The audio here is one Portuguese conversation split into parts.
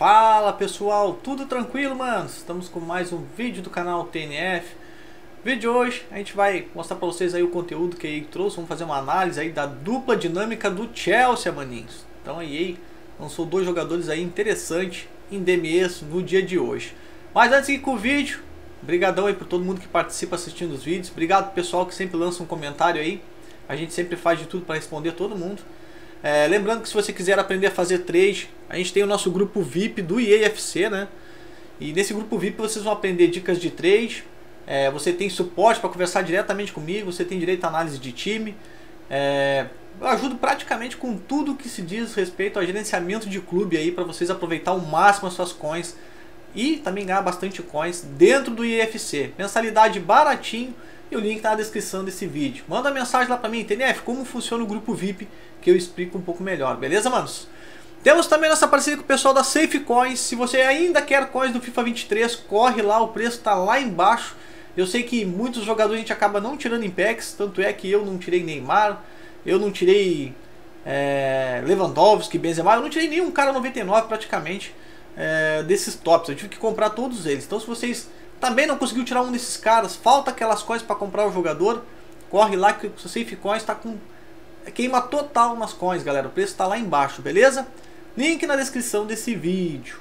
Fala pessoal, tudo tranquilo mano? Estamos com mais um vídeo do canal TNF Vídeo de hoje a gente vai mostrar para vocês aí o conteúdo que a EA trouxe. Vamos fazer uma análise aí da dupla dinâmica do Chelsea, maninhos. Então a EA lançou dois jogadores aí interessantes em DMS no dia de hoje. Mas antes de ir com o vídeo, brigadão aí por todo mundo que participa assistindo os vídeos. Obrigado pessoal que sempre lança um comentário aí. A gente sempre faz de tudo para responder todo mundo é, lembrando que se você quiser aprender a fazer trade, a gente tem o nosso grupo VIP do IEFC, né? E nesse grupo VIP vocês vão aprender dicas de trade, é, você tem suporte para conversar diretamente comigo, você tem direito à análise de time. É, eu ajudo praticamente com tudo que se diz respeito ao gerenciamento de clube aí para vocês aproveitar ao máximo as suas coins e também ganhar bastante coins dentro do IFC. Mensalidade baratinho e o link está na descrição desse vídeo. Manda mensagem lá para mim, TNF, como funciona o grupo VIP que eu explico um pouco melhor, beleza, manos? Temos também nossa parceria com o pessoal da Safe Coins. Se você ainda quer coins do FIFA 23, corre lá, o preço está lá embaixo. Eu sei que muitos jogadores a gente acaba não tirando em packs, tanto é que eu não tirei Neymar, eu não tirei é, Lewandowski, Benzema, eu não tirei nenhum cara 99 praticamente é, desses tops. Eu tive que comprar todos eles. Então se vocês também não conseguiu tirar um desses caras, falta aquelas coins para comprar o jogador, corre lá que o Safe Coins está com queima total nas coins, galera. O preço está lá embaixo, beleza? Link na descrição desse vídeo.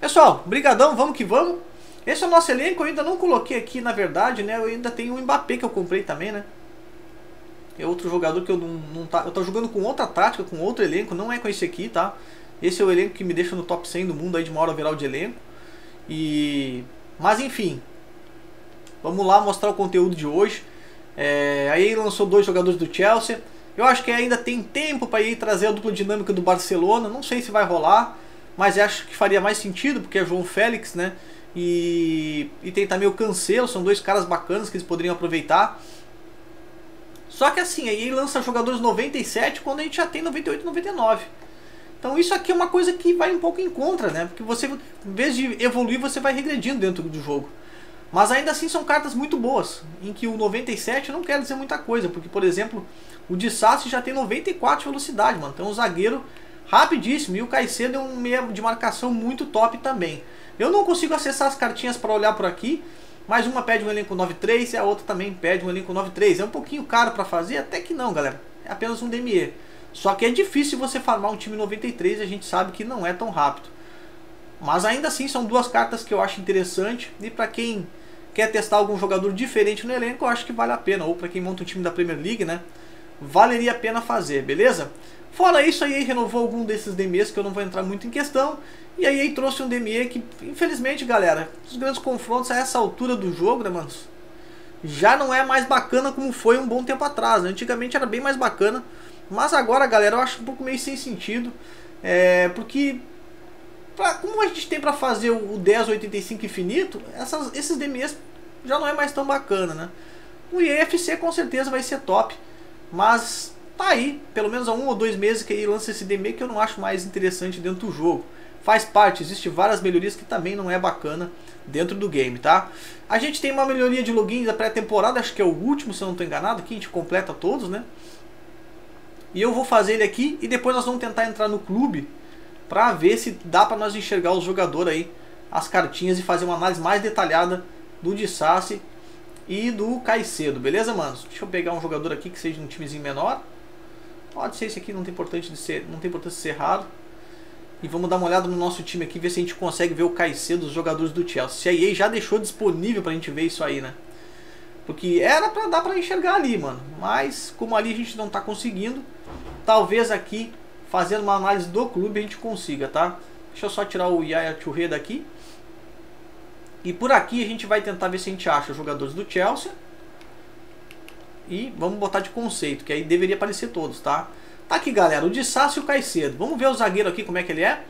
Pessoal, brigadão, vamos que vamos. Esse é o nosso elenco, eu ainda não coloquei aqui, na verdade, né? Eu ainda tenho o Mbappé que eu comprei também, né? É outro jogador que eu não, não tá... Eu tô jogando com outra tática, com outro elenco, não é com esse aqui, tá? Esse é o elenco que me deixa no top 100 do mundo aí de maior overall de elenco. E... Mas enfim, vamos lá mostrar o conteúdo de hoje. É... Aí lançou dois jogadores do Chelsea. Eu acho que ainda tem tempo para ir trazer a dupla dinâmica do Barcelona. Não sei se vai rolar, mas acho que faria mais sentido, porque é João Félix, né? E, e tem também o Cancelo, são dois caras bacanas que eles poderiam aproveitar. Só que assim, aí lança jogadores 97 quando a gente já tem 98 e 99. Então isso aqui é uma coisa que vai um pouco em contra, né? Porque você, em vez de evoluir, você vai regredindo dentro do jogo. Mas ainda assim são cartas muito boas, em que o 97 não quer dizer muita coisa, porque por exemplo, o de Sassi já tem 94 de velocidade, mano. Então um zagueiro rapidíssimo e o Caicedo é um meio de marcação muito top também. Eu não consigo acessar as cartinhas para olhar por aqui, mas uma pede um elenco 93 e a outra também pede um elenco 93. É um pouquinho caro para fazer, até que não, galera. É apenas um DME. Só que é difícil você farmar um time 93 e a gente sabe que não é tão rápido. Mas ainda assim são duas cartas que eu acho interessante e para quem quer testar algum jogador diferente no elenco, eu acho que vale a pena. Ou para quem monta um time da Premier League, né? Valeria a pena fazer, beleza? Fora isso, a EA renovou algum desses DMEs que eu não vou entrar muito em questão. E a EA trouxe um DME que, infelizmente, galera, os grandes confrontos a essa altura do jogo, né, manos? Já não é mais bacana como foi um bom tempo atrás. Né? Antigamente era bem mais bacana. Mas agora, galera, eu acho um pouco meio sem sentido. É, porque pra, como a gente tem para fazer o 1085 infinito, essas, esses DMEs já não é mais tão bacana, né? O IFC com certeza vai ser top, mas tá aí, pelo menos há um ou dois meses que ele lança esse DME que eu não acho mais interessante dentro do jogo. Faz parte, existe várias melhorias que também não é bacana dentro do game, tá? A gente tem uma melhoria de login da pré-temporada, acho que é o último, se eu não estou enganado, aqui a gente completa todos, né? E eu vou fazer ele aqui e depois nós vamos tentar entrar no clube para ver se dá para nós enxergar os jogadores aí, as cartinhas e fazer uma análise mais detalhada do Dissassi e do Caicedo, beleza, manos? Deixa eu pegar um jogador aqui que seja um timezinho menor. Pode ser esse aqui, não tem importância de ser, não tem importância de ser raro. E vamos dar uma olhada no nosso time aqui, ver se a gente consegue ver o Caicedo dos jogadores do Chelsea. Se a EA já deixou disponível pra gente ver isso aí, né? Porque era pra dar pra enxergar ali, mano. Mas, como ali a gente não tá conseguindo, talvez aqui fazendo uma análise do clube a gente consiga, tá? Deixa eu só tirar o Yaya Touré daqui. E por aqui a gente vai tentar ver se a gente acha jogadores do Chelsea. E vamos botar de conceito, que aí deveria aparecer todos, tá? Tá aqui, galera, o de Sassi e o Caicedo. Vamos ver o zagueiro aqui, como é que ele é.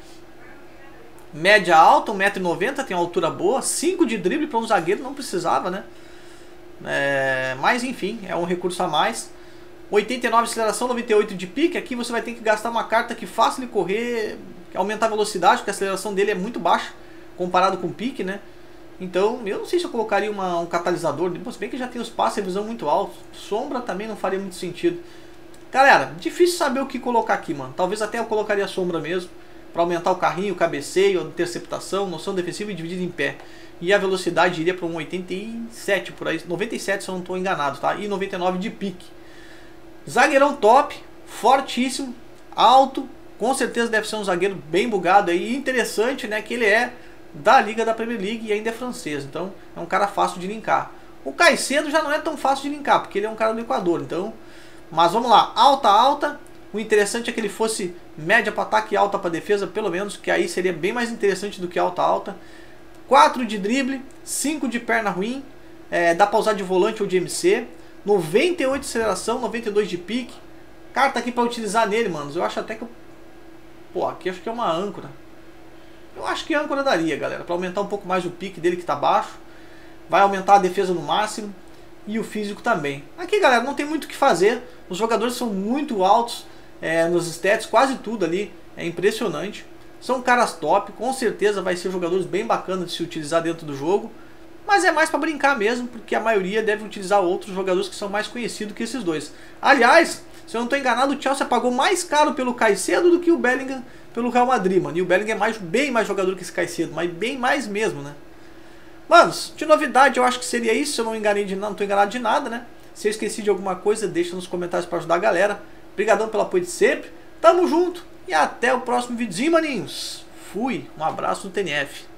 Média alta, 1,90m, tem uma altura boa. 5 de drible para um zagueiro, não precisava, né? É, mas enfim, é um recurso a mais. 89 de aceleração, 98 de pique. Aqui você vai ter que gastar uma carta que faça ele correr, aumentar a velocidade, porque a aceleração dele é muito baixa comparado com o pique, né? Então, eu não sei se eu colocaria uma, um catalisador, se bem que já tem os passos e visão muito altos. Sombra também não faria muito sentido. Galera, difícil saber o que colocar aqui, mano. Talvez até eu colocaria sombra mesmo. para aumentar o carrinho, o cabeceio, a interceptação, noção defensiva e dividida em pé. E a velocidade iria para um 87 por aí, 97 se eu não estou enganado, tá? E 99 de pique. Zagueirão top, fortíssimo, alto, com certeza deve ser um zagueiro bem bugado aí, interessante, né, que ele é da Liga da Premier League e ainda é francês, então é um cara fácil de linkar. O Caicedo já não é tão fácil de linkar, porque ele é um cara do Equador, então, mas vamos lá, alta alta, o interessante é que ele fosse média para ataque e alta para defesa, pelo menos, que aí seria bem mais interessante do que alta alta. 4 de drible, 5 de perna ruim, é, dá para usar de volante ou de MC, 98 de aceleração, 92 de pique. Cara, tá aqui para utilizar nele, manos. Eu acho até que. Pô, aqui acho que é uma âncora. Eu acho que âncora daria, galera, para aumentar um pouco mais o pique dele que tá baixo. Vai aumentar a defesa no máximo e o físico também. Aqui, galera, não tem muito o que fazer. Os jogadores são muito altos é, nos stats, quase tudo ali. É impressionante. São caras top, com certeza vai ser jogadores bem bacanas de se utilizar dentro do jogo. Mas é mais para brincar mesmo, porque a maioria deve utilizar outros jogadores que são mais conhecidos que esses dois. Aliás, se eu não estou enganado, o Chelsea pagou mais caro pelo Caicedo do que o Bellingham pelo Real Madrid, mano. E o Bellingham é mais, bem mais jogador que esse Caicedo, mas bem mais mesmo, né? Manos, de novidade eu acho que seria isso, se eu não enganei de não tô enganado de nada, né? Se eu esqueci de alguma coisa, deixa nos comentários para ajudar a galera. Obrigadão pelo apoio de sempre. Tamo junto e até o próximo vídeo, maninhos. Fui, um abraço do TNF.